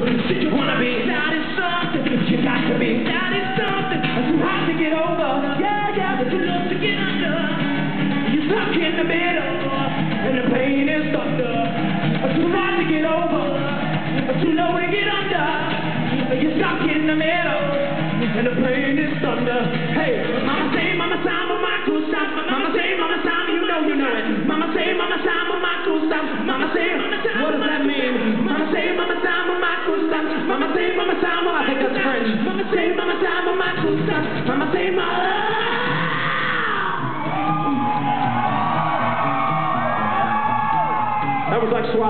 Did you wanna be? That is something you got to be. That is something that's too hard to get over. Yeah, yeah, but too love to get under. You're stuck in the middle, and the pain is thunder. Too hard to get over. Too low to get under. You're stuck in the middle, and the pain is thunder. Hey, mama say, mama sign, mama cool stop. Mama say, mama sign, you know you know it. Mama say, mama sign, mama cool stop. Mama say, mama sign, what does that mean? Mama say, mama sign. Mama say, Mama sound, well, I think that's French. Mama say, Mama sound, well, my two steps. Mama say, Mama. That was like swat.